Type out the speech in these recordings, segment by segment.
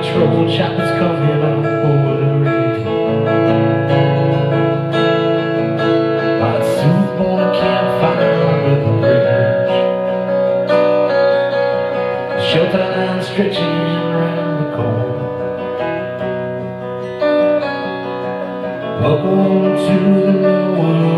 patrol choppers coming up stretching around the corner. Welcome to the new world.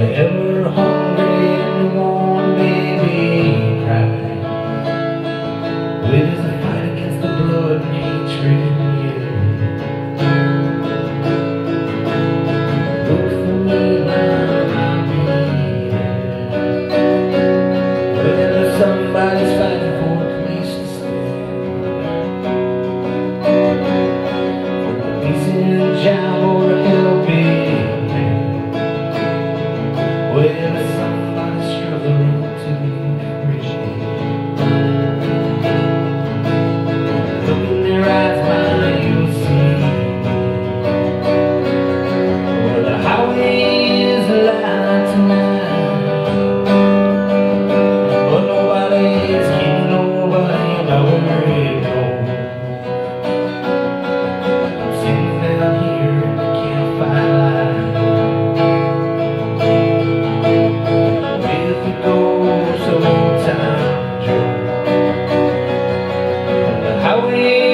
Ever hungry and warm baby cries With his fight against the blood and hatred yeah. Look for me now, I'll be there Whether somebody's fighting for a place to stay. For a decent job or a helping away.